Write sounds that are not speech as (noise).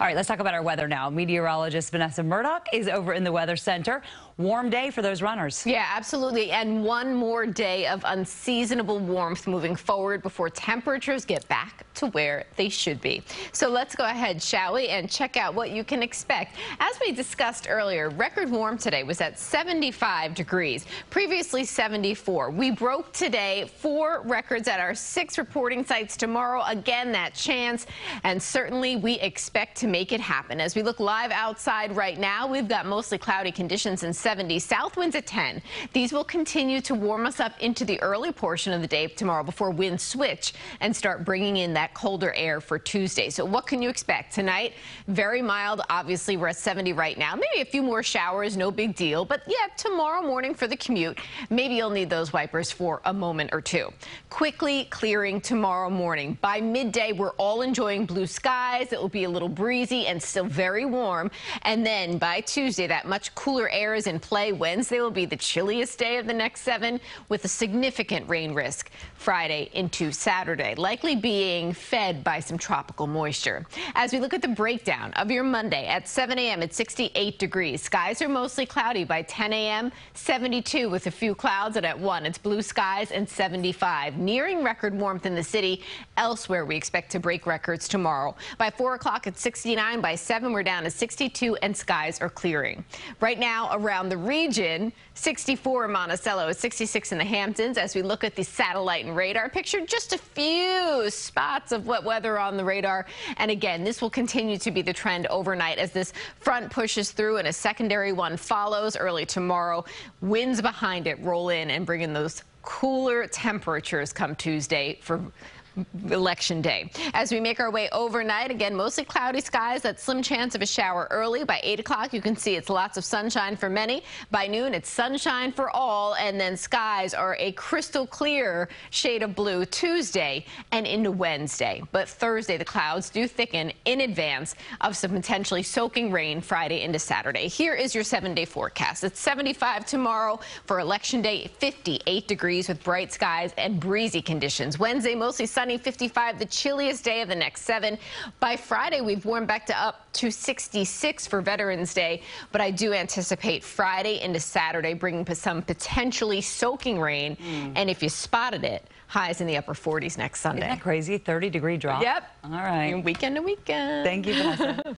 All right, let's talk about our weather now. Meteorologist Vanessa Murdock is over in the Weather Center. Warm day for those runners. Yeah, absolutely. And one more day of unseasonable warmth moving forward before temperatures get back to where they should be. So let's go ahead, shall we, and check out what you can expect. As we discussed earlier, record warm today was at 75 degrees, previously 74. We broke today four records at our six reporting sites tomorrow. Again, that chance, and certainly we expect to make it happen. As we look live outside right now, we've got mostly cloudy conditions in 70, south winds at 10. These will continue to warm us up into the early portion of the day tomorrow before winds switch and start bringing in that colder air for Tuesday. So what can you expect tonight? Very mild. Obviously, we're at 70 right now. Maybe a few more showers, no big deal. But yeah, tomorrow morning for the commute, maybe you'll need those wipers for a moment or two. Quickly clearing tomorrow morning. By midday, we're all enjoying blue skies. It will be a little and still very warm. And then by Tuesday, that much cooler air is in play. Wednesday will be the chilliest day of the next seven with a significant rain risk Friday into Saturday, likely being fed by some tropical moisture. As we look at the breakdown of your Monday at 7 a.m. at 68 degrees, skies are mostly cloudy by 10 a.m. 72 with a few clouds and at 1 it's blue skies and 75 nearing record warmth in the city elsewhere we expect to break records tomorrow by 4 o'clock at 69 by 7 we're down to 62 and skies are clearing. Right now around the region 64 in Monticello 66 in the Hamptons. As we look at the satellite and radar picture just a few spots of wet weather on the radar. And again this will continue to be the trend overnight as this front pushes through and a secondary one follows early tomorrow. Winds behind it roll in and bring in those cooler temperatures come Tuesday for election day. As we make our way overnight, again, mostly cloudy skies, that slim chance of a shower early. By 8 o'clock, you can see it's lots of sunshine for many. By noon, it's sunshine for all, and then skies are a crystal clear shade of blue Tuesday and into Wednesday. But Thursday, the clouds do thicken in advance of some potentially soaking rain Friday into Saturday. Here is your seven-day forecast. It's 75 tomorrow for Election Day, 58 degrees with bright skies and breezy conditions. Wednesday, mostly sunny sunny, 55, the chilliest day of the next seven. By Friday, we've warmed back to up to 66 for Veterans Day, but I do anticipate Friday into Saturday bringing some potentially soaking rain. Mm. And if you spotted it, highs in the upper 40s next Sunday. Isn't that crazy? 30 degree drop. Yep. All right. Weekend to weekend. Thank you, Vanessa. (laughs)